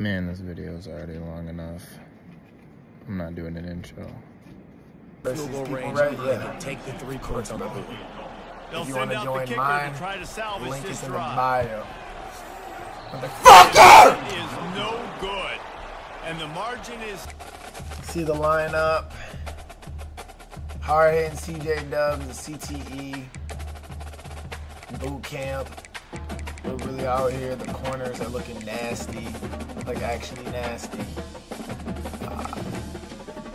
Man, this video is already long enough. I'm not doing an intro. Field goal range, right? yeah. Yeah. Take the three points on the board. They'll If you send want to out the join kicker mine, to try to salvage link this is in the drive. bio. Motherfucker! Is no good, and the margin is See the lineup. Hardhead and CJ Dubs, the CTE. Boot camp. Really out here. The corners are looking nasty. Like actually nasty. Uh,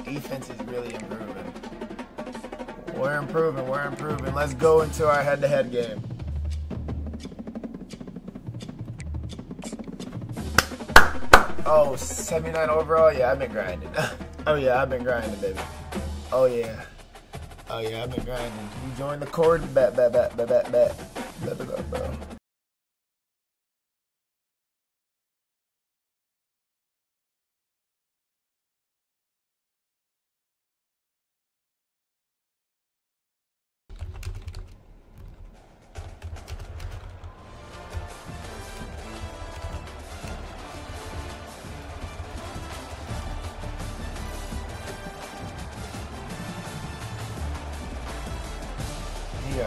defense is really improving. We're improving. We're improving. Let's go into our head-to-head game. Oh, 79 overall? Yeah, I've been grinding. oh, yeah, I've been grinding, baby. Oh, yeah. Oh, yeah, I've been grinding. You join the cord? Bet, bet, bet, bet, bet, bet.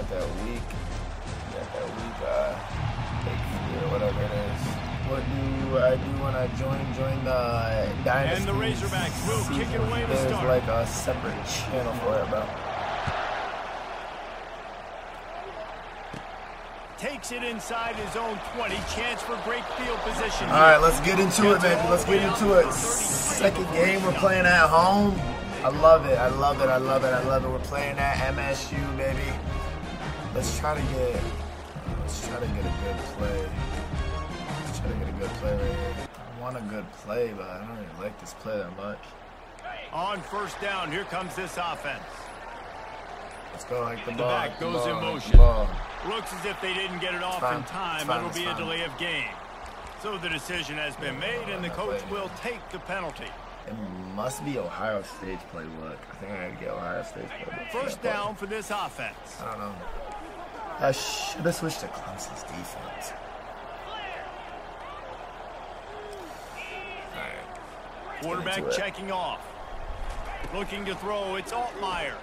Got that weak, he got that weak, uh, or whatever it is. What do I do when I join, join the Dynasty? And the Razorbacks will kick it away to There's start. like a separate channel for it, bro. takes it inside his own 20. Chance for great field position. All right, let's get into it, baby. Let's get into it. Second game, we're playing at home. I love it. I love it. I love it. I love it. We're playing at MSU, baby. Let's try to get. Let's try to get a good play. Let's try to get a good play right here. I want a good play, but I don't really like this play that much. On first down, here comes this offense. Let's go like the The ball. back goes in ball, the motion. ball. Looks as if they didn't get it off in time. It'll be a delay of game. So the decision has been made, and the coach will take the penalty. It must be Ohio State's playbook. I think I gotta get Ohio State's playbook. First down for this offense. I don't know. I should have switched to Clemson's defense. Alright. Quarterback checking off. Looking to throw. It's Altmaier.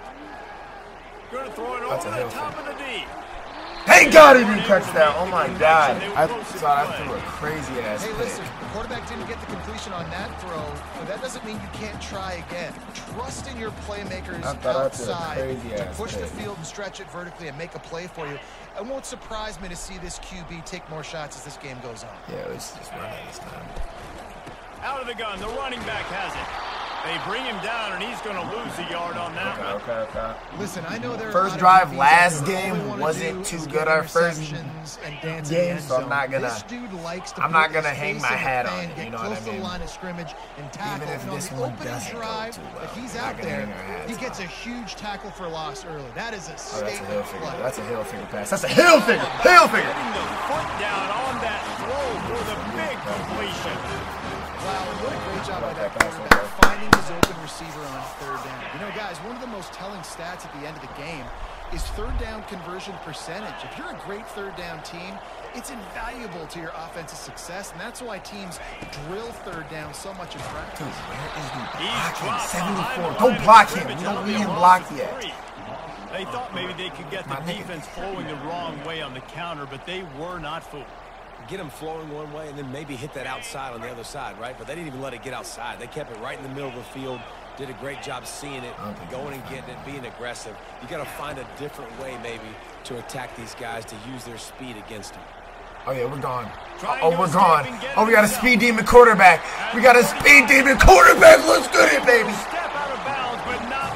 Going to throw it That's over the top of the D. Hey, God, he didn't catch that. Oh my God. I thought I threw a crazy ass Hey, listen, the quarterback didn't get the completion on that throw, but that doesn't mean you can't try again. Trust in your playmakers I thought I threw a outside crazy to ass push the pick. field and stretch it vertically and make a play for you. It won't surprise me to see this QB take more shots as this game goes on. Yeah, let's just running this time. Out of the gun. The running back has it. They bring him down, and he's going to lose a yard on that Okay, one. okay, okay. Listen, I know there First a lot of drive last out there who all game wasn't too good our first interceptions and dance in the game, so I'm not gonna- This dude likes to I'm not gonna hang my hat on fan, it, get you know close what I to the mean? line of scrimmage and tackle. Even if and on this the one opening doesn't go drive, too well, if he's we're out there, hang our hats he gets on a huge tackle for loss early. That is Oh, a that's a Hilfiger. play. That's a Hilfiger pass. That's a Hilfiger. Hill figure. Getting the foot down on that throw for the big completion. Wow, what a great job by that That pass, quarterback okay. Finding his open receiver on third down. You know, guys, one of the most telling stats at the end of the game is third down conversion percentage. If you're a great third down team, it's invaluable to your offensive success, and that's why teams drill third down so much in practice. Dude, where is he He's blocking? 74. the Don't block of him. scrimmage. You don't be need him blocked yet. They thought maybe they could get the defense flowing the wrong way on the counter, but they were not fooled. Get them flowing one way and then maybe hit that outside on the other side, right? But they didn't even let it get outside. They kept it right in the middle of the field. Did a great job seeing it, I don't think going and getting it, being aggressive. You got to find a different way maybe to attack these guys to use their speed against them. Oh yeah, we're gone. Trying Oh, we're gone. Oh, we got a speed demon quarterback. We got a speed demon quarterback. Let's get it, baby. Step out of bounds, but not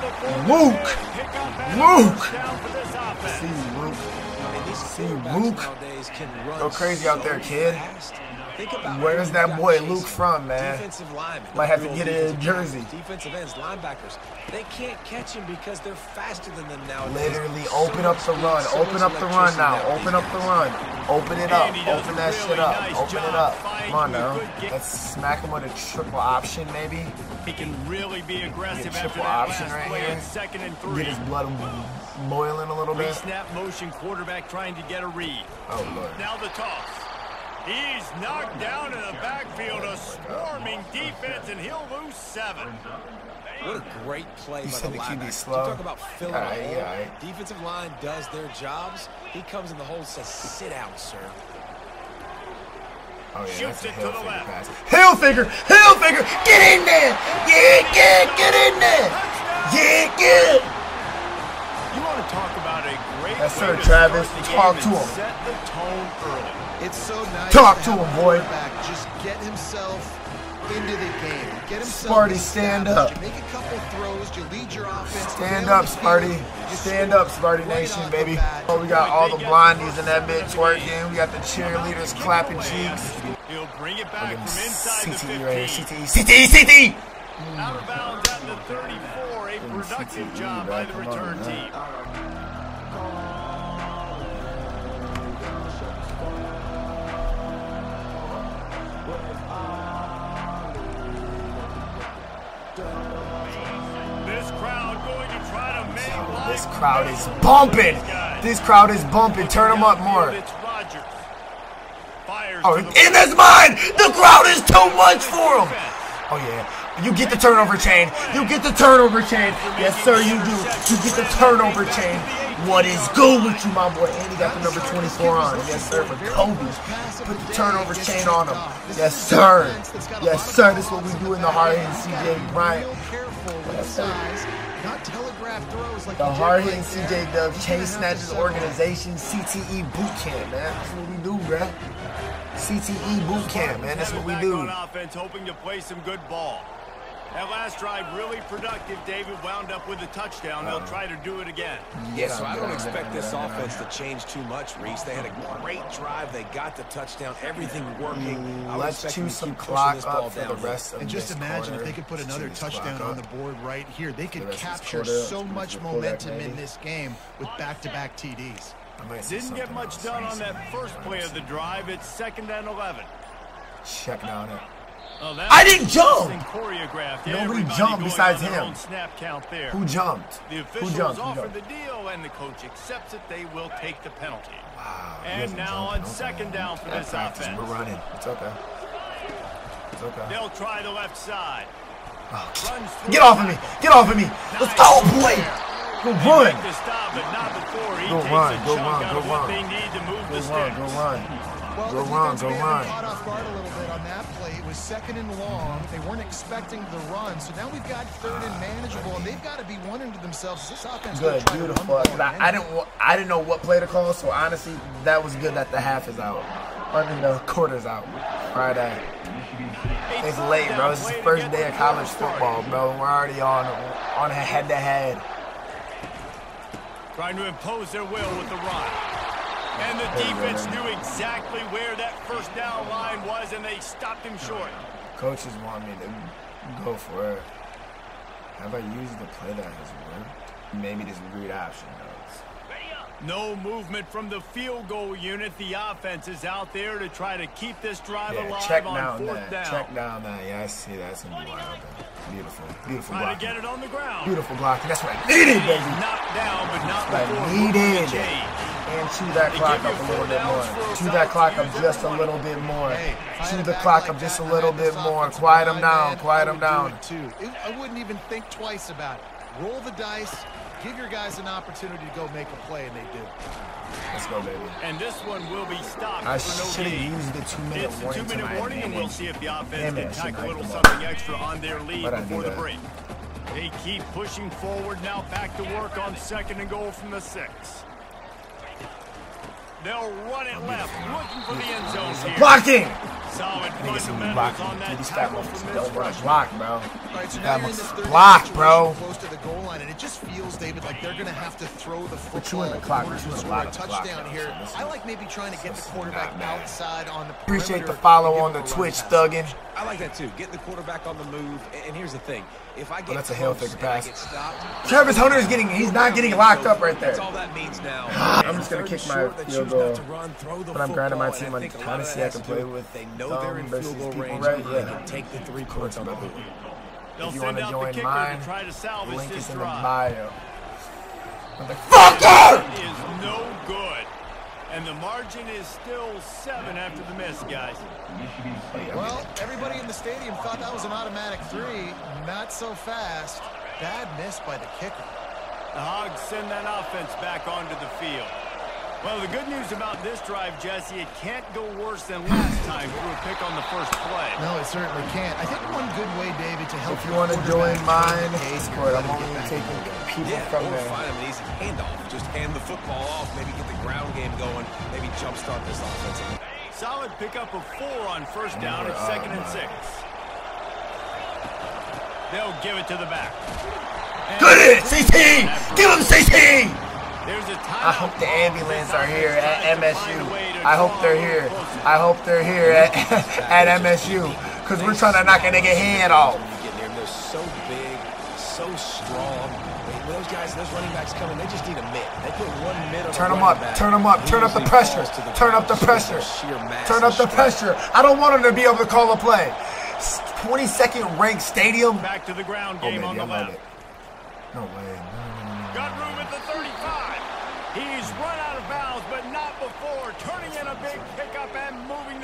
Luke. the pick up Luke. first down for this offense. See, Luke. See, Luke. nowadays can run Go crazy out there, kid. Fast. Think about Where's that boy. Luke from, man? Defensive linemen. Might have to get a jersey. Defensive ends, linebackers. They can't catch him because they're faster than them now. Literally, open up the run. Open up the run now. Open up the run. Open it up. And he does Open that shit up. Open it up. Come on now. Let's smack him with a triple option, maybe. He can really be aggressive after triple that option last right play here. second and Get his blood boiling a little bit. Pre-snap motion quarterback trying to get a read. Oh lord. Now the toss. He's knocked down in the backfield, a swarming defense, and he'll lose seven. What a great play You by said the the linebacker. slow. You talk about filling all right, all right. Defensive line does their jobs. He comes in the hole and says, sit down, sir. Oh, yeah, Shoots that's a it to the left. pass. Hilfiger! Hilfiger! Get in there! Yeah, get, get in there! Yeah, get! You talk about a great Yes, way sir, to Travis. start the Talk game to and him. Set the tone early. It's so nice Talk to to have him, boy. quarterback Just get himself into the game. Get himself Sparty, stand up. You make a couple throws. You lead your offense. Stand up, the Sparty. Stand up, Sparty right Nation, off baby. Oh, we got all the blondies in that bit twerking. We got the cheerleaders clapping cheeks. He'll bring it back from inside the CTE right here. 15. CTE, CTE, CTE! Out of bounds at the 34. A mm. productive CTE, job by the return team. This crowd is bumping. This crowd is bumping. Turn them up more. Oh, the that's mine. The crowd is too much for him. Oh yeah. You get the turnover chain. You get the turnover chain. Yes, sir, you do. You get the turnover chain. What is good with you, my boy? And he got the number 24 on. Yes, sir, for Kobe. Put the turnover chain on him. Yes, sir. Yes, sir. This is what we do in the hard hitting CJ Bryant. Real the size. Not telegraph throws like The you did hard right hitting there. CJ Dub Chain Open up the Snatchers Organization CTE Boot Camp, man. That's what we do, bruh. CTE Boot Camp, man. That's what we do. on offense, hoping to play some good ball. That last drive really productive. David wound up with a touchdown. They'll uh-huh. try to do it again. Yeah, so I don't expect this offense to change too much, Reese. They had a great drive. They got the touchdown. Everything working. Mm, I would Let's expect them choose to some clock up for the rest of And just imagine quarter. if they could put another touchdown on the board right here. They could The rest of this capture so much momentum in this game with back-to-back TDs. I might say Didn't get much else. done on that first play of the drive. It's second and 11. Check down it. Oh, I didn't jump! Nobody jumped besides him. own Snap count there. Who jumped? The Who officials jumped? Who offer jumped? the deal, and the coach accepts it. They will take the penalty. Wow, And now on second down for this offense. We're running. It's okay. It's okay. They'll try the left side. Oh, Get off of me! Get off of me! Let's go, boy! Go run! make the stop, but not before Go run, go run, go run. they need to move Go run, go run. Well, Go the run, go run. caught off guard a little bit on that play. It was second and long. They weren't expecting the run, so now we've got third and manageable, and they've got to be wondering to themselves, this offense Good, try to beautiful. I. I didn't, I didn't know what play to call, so honestly, that was good that the half is out. I mean, the quarter's out. Friday. It's late, bro. It's the first day of college football, bro. We're already on on a head-to-head. Trying to impose their will with the run. And the defense knew exactly where that first down line was, and they stopped him short. Coaches want me to go for it. Have I used the play that has worked? Maybe this read option does. No movement from the field goal unit. The offense is out there to try to keep this drive Yeah, alive check on down fourth that. down. Check down that. Yeah, I see that. That's gonna be wide open. Beautiful, beautiful Trying to get it on the ground. Beautiful blocking. That's what I needed, baby. Knocked down, but not What before I needed. Chain. And chew that clock up a little bit more. for Chew that clock up just a little bit more. Hey, Chew the clock up just a that and I little bit more. Quiet him line, down. Quiet I him down. it Too. I wouldn't even think twice about it. Roll the dice, give your guys an opportunity to go make a play, and they do. Let's go, baby. And this one will be stopped I for no should have gain. used the two-minute It's a two-minute warning, and we'll see if the offense Damn it, I can tack a little something extra on their lead Why'd before the break. They keep pushing forward now, back to work on second and goal from the six. They'll run it left, looking for the end zone here. Blocking! Solid Niggas some fundamentals blocking. Dude, that these fat tackle motherfuckers from don't this want to block, bro. All right, so That you're in this must block, bro. Close to the goal line, and it just feels, David, like they're going to have to throw the But you football in the clock, in order but you in a lot of the clock now, here. so this I like maybe trying to get the quarterback outside on the Appreciate the follow on the give him a Twitch, thuggin'. I like that too. Get the quarterback on the move. And- And here's the thing: if I get that's a close Hilfiger and pass. I get stopped, Travis Hunter is getting, he's not getting locked up right there. That's all that means now. I'm just gonna kick my short, they field goal. to run, throw the When I'm grinding my team, and I I'm think a trying lot to of see I can play with They know they're in thumb field goal people, range. right? They Yeah. can take the three Of points on the brother. board. They'll If you send want to out the join kicker mine, to try to salvage link this is in the drive. bio. Motherfucker! Is no good. And the margin is still seven after the miss, guys. Well, everybody in the stadium thought that was an automatic three. Not so fast. Bad miss by the kicker. The Hogs send that offense back onto the field. Well, the good news about this drive, Jesse, it can't go worse than last time through a pick on the first play. No, it certainly can't. I think one good way, David, to help If you want to join mine, pace, Discord, I'm only taking people Yeah, from or there. find him an easy handoff. Just hand the football off, maybe get the ground game going, maybe jumpstart this offense. Solid pickup of four on first down at second and six. They'll give it to the back. And Good it, CT! Give him CT! I hope the ambulance are here at MSU. find a way to I hope they're here. I hope they're here at, at MSU. Because we're trying to knock a nigga head off. When you get near them, they're so big, so strong. Those guys, those running backs coming, they just need a mid. They put one mid on Turn them up, turn them up, turn up the pressure, falls to the turn up the pressure, turn up the pressure. I don't want them to be able to call a play. 22nd ranked stadium. Back to the ground Oh, game baby, on the left. No way.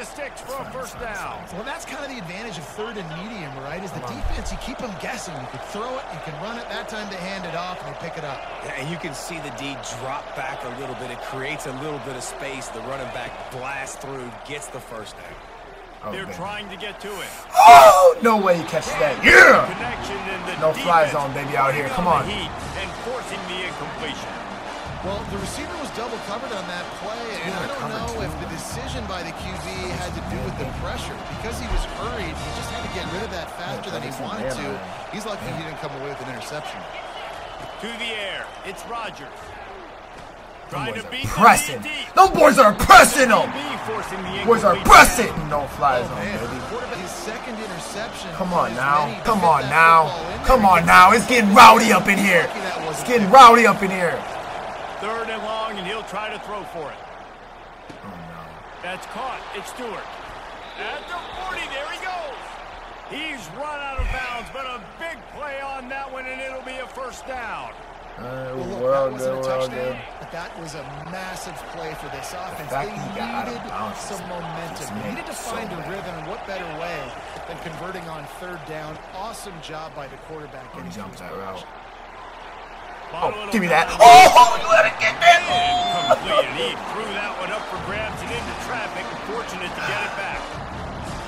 The sticks for a first down. Well, that's kind of the advantage of third and medium, right? Is the defense, you keep them guessing. You can throw it, you can run it. That time they hand it off and they pick it up. Yeah, and you can see the D drop back a little bit. It creates a little bit of space. The running back blasts through, gets the first down. Oh, They're baby. trying to get to it. Oh, no way he catches that. Yeah. Connection in the No fly zone, baby, out here. Come on on. heat and forcing the incompletion. Well, the receiver was double covered on that play, and I don't know if the decision by the QB had to do with the pressure. Because he was hurried, he just had to get rid of that faster than he wanted to. He's lucky he didn't come away with an interception. To the air. It's Rogers. Trying to are beat pressing. the deep. Them boys are pressing him. B forcing the Boys are pressing. pass. No fly Oh, zone, man, baby. his second interception. Come on now. Come on now. Come on now. It's getting rowdy up in here. It's getting rowdy up in here. Third and long, and he'll try to throw for it. Oh no. That's caught. It's Stewart. At the 40, there he goes. He's run out of bounds, but a big play on that one, and it'll be a first down. Uh, Well, look, we're that wasn't a touchdown, good. but that was a massive play for this offense. fact They he got out of needed some momentum. They needed to it so find a rhythm, and what better way than converting on third down? Awesome job by the quarterback. Oh, he getting jumped that route. Oh, give me that. Oh, oh, you let it get that. Incomplete. He threw that one up for grabs and into traffic. Fortunate to get it back.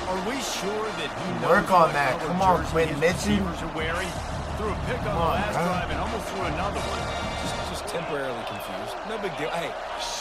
Are we sure that he knows Work on that. Come on, Quinn Mitchell. receivers are wearing? Threw a pick on the last drive and almost threw another one. Temporarily confused. No big deal. Hey,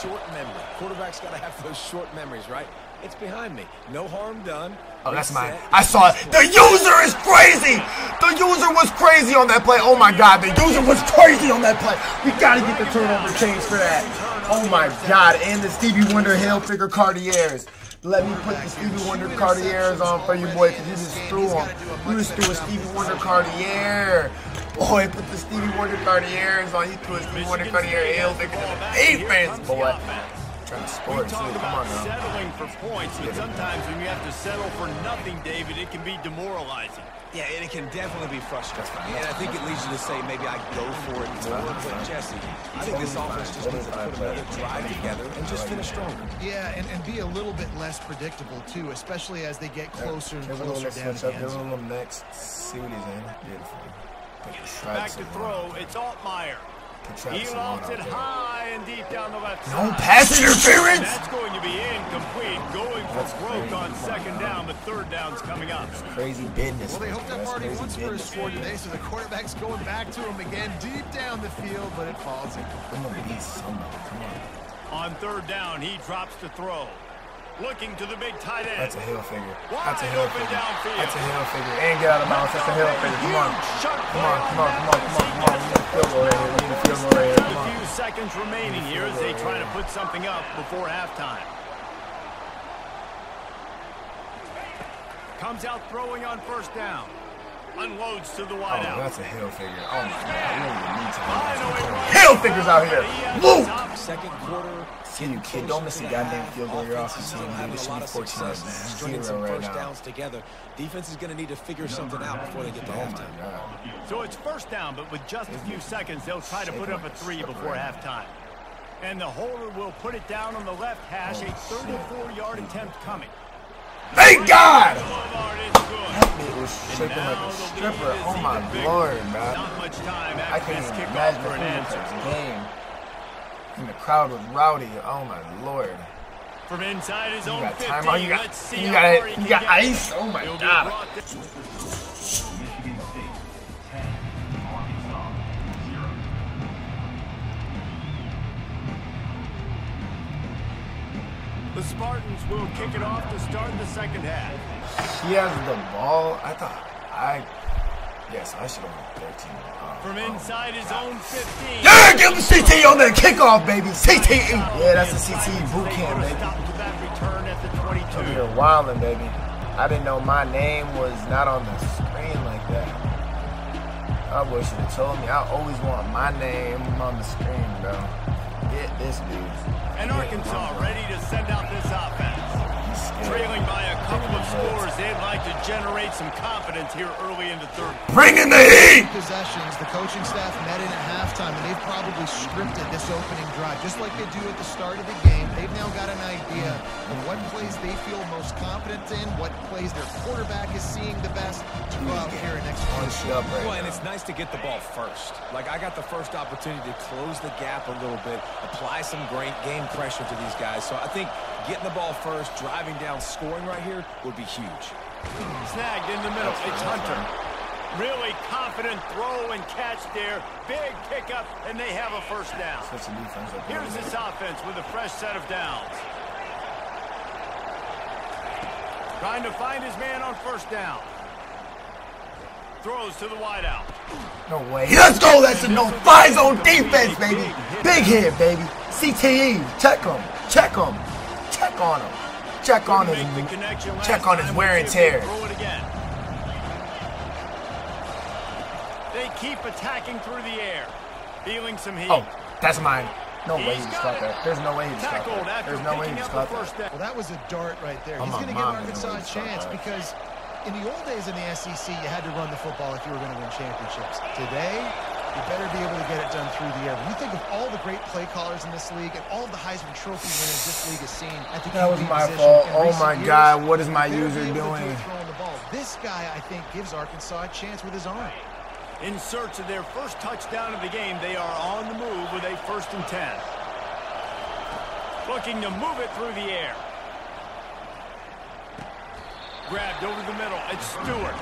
short memory. Quarterback's got to have those short memories, right? It's behind me. No harm done. Oh, that's mine. I saw it. The user is crazy. The user was crazy on that play. Oh my God, the user was crazy on that play. We gotta get the turnover change for that. Oh my God, and the Stevie Wonder Hilfiger Cartiers. Let me put the Stevie Wonder Cartiers on for you, boy, because you just threw them. You just threw a Stevie Wonder Cartier. Boy, put the Stevie Wonder Cartiers on. You threw a Stevie Wonder Cartier the Hilfiger to the defense, boy. Offense. Trying to We score it, too. talk about on settling for points, but sometimes when you have to settle for nothing, David, it can be demoralizing. Yeah, and it can definitely be frustrating. And I think it leads you to say maybe I go for it more. But Jesse, I think this offense just needs to put another drive together and just finish stronger. Yeah, and, and be a little bit less predictable, too, especially as they get closer and Give a little closer down switch to up. the end Give a zone. little next. See what he's in. Beautiful. Back to throw. It's Altmaier. He stripes lofts it high and down the left No side. pass interference. that's going to be incomplete. Going for That's broke on second down, but third down's coming up. Crazy business. Well, they right hope there. that That's party crazy once for his score today, so the quarterback's going back to him again deep down the field, but it falls in. I'm gonna beat somebody. Come on. On third down, he drops to throw. Looking to the big tight end. That's a Hilfiger. That's a hill open figure. That's a hill figure. And get out of bounds. That's a Hilfiger. Come on. Sharp Come play on. Come on. Come on. Come on. Come on. We need a field goal right here. We need a field goal right here. Come A on. few seconds remaining here as they try to put something up before halftime. Comes out throwing on first down. Unloads to the Oh, wide out. that's a Hilfiger. Oh my God. We don't even need to. I know it runs Hilfigers out here. He has Luke. Second quarter. See you, kid. Don't miss a goddamn field goal. You're off the team, dude. Having It a should lot be of 14 success, right stringing some right first now. downs together. Defense is going to need to figure something out before they get to Oh my halftime. God. So it's first down, but with just a few seconds, they'll try to put up a three before halftime. And the holder will put it down on the left hash. A 34-yard attempt coming. Thank God! Boulevard is good. That bitch was shaking like a stripper. Oh my lord, man. Not much time I can't even imagine an the answer. game. And the crowd was rowdy. Oh my lord. From inside his You own got 15, time on. You got, let's see you got, you got ice. Oh my god. The Spartans will kick it off to start the second half. He has the ball. I thought I. Yes, I should have won 13. Oh, From oh inside his own 15. Yeah, give him CT on the kickoff, baby. CTE. Yeah, that's a CTE boot camp, baby. Stop to that return at the 22. Over here wilding, baby. I didn't know my name was not on the screen like that. I wish you have told me. I always want my name on the screen, bro. This dude. And Arkansas ready to send out this. Trailing by a couple of scores, they'd like to generate some confidence here early in the third. Bring in the heat. possessions. The coaching staff met in at halftime, and they've probably scripted this opening drive, just like they do at the start of the game. They've now got an idea of what plays they feel most confident in, what plays their quarterback is seeing the best to go out here and execute. Punch you up right Well, and it's nice to get the ball first. Like, I got the first opportunity to close the gap a little bit, apply some great game pressure to these guys. So I think getting the ball first, driving down, scoring right here would be huge. Snagged in the middle. It's Hunter. Really confident throw and catch there. Big pickup, and they have a first down. Such a defense up. Here's this offense with a fresh set of downs. Trying to find his man on first down. Throws to the wideout. No way. Let's go. That's a no fly zone defense, baby. Big hit, baby. CTE. Check him. Check him. Check on him. Check on Couldn't make the his. check on his wear and Let's see if they tear. Throw it again. They keep attacking through the air. Feeling some heat. Oh, that's mine. No way he He's just got caught it. There's no way he just caught Tackled that. after There's no way he picking just up caught the first that. down. Well, that was a dart right there. I'm He's going to give Arkansas a when he shot chance because in the old days in the SEC, you had to run the football if you were going to win championships. Today, you better be able to get it done through the air. When you think of all the great play callers in this league and all of the Heisman Trophy winners this league has seen at the That was my fault. Oh my years, God, what is my user be able do doing? it throwing the ball. This guy, I think, gives Arkansas a chance with his arm. In search of their first touchdown of the game, they are on the move with a first and ten. Looking to move it through the air. Grabbed over the middle. It's Stewart.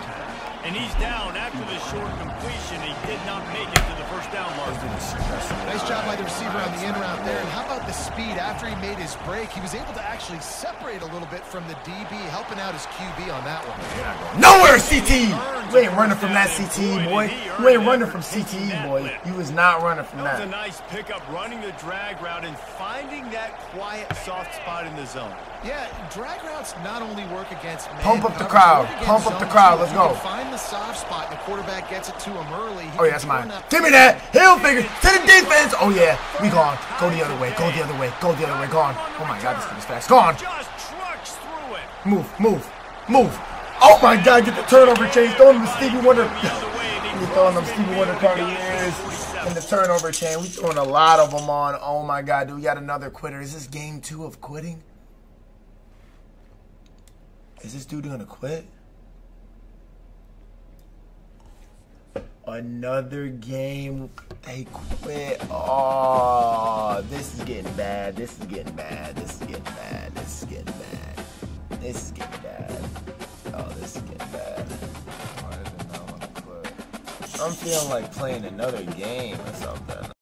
And he's down after the short completion. He did not make it to the first down mark. Nice job by the receiver on the in route there. And how about the speed after he made his break? He was able to actually separate a little bit from the DB, helping out his QB on that one. Nowhere, CTE. You ain't running from that CTE, boy. You ain't running from CTE, boy. You was not running from That was a nice pickup running the drag route and finding that quiet, soft spot in the zone. Yeah, drag routes not only work against man Pump up the crowd. they work against Pump up the crowd. Let's go. Find the soft spot and the quarterback gets it to him early. Oh, can yeah, that's mine. Give me that. Hilfiger to the defense. Oh, yeah. We gone. Go the other way. Go the other way. Go the other way. Gone. Oh, my God. This thing is fast. Gone. Just trucks through it. Move, move, move. Oh, my God. Get the turnover chain. Throw him the Stevie Wonder. The other way, and he We throwing them Stevie Wonder. Cartiers in the turnover chain. We throwing a lot of them on. Oh my God, do we got another quitter? Is this game two of quitting? Is this dude gonna quit? Another game, they quit. Oh, this is getting bad. This is getting bad. This is getting bad. This is getting bad. This is getting bad. Oh, this is getting bad. Why does it not want to quit? I'm feeling like playing another game or something.